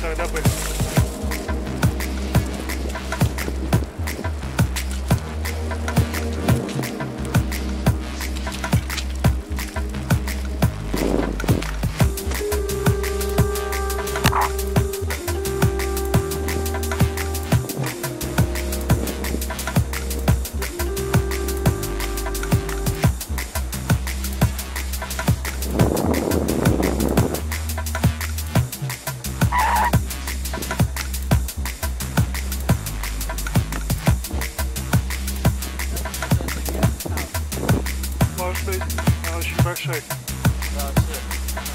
Muchas gracias. Street, Ocean Park Street. That's it.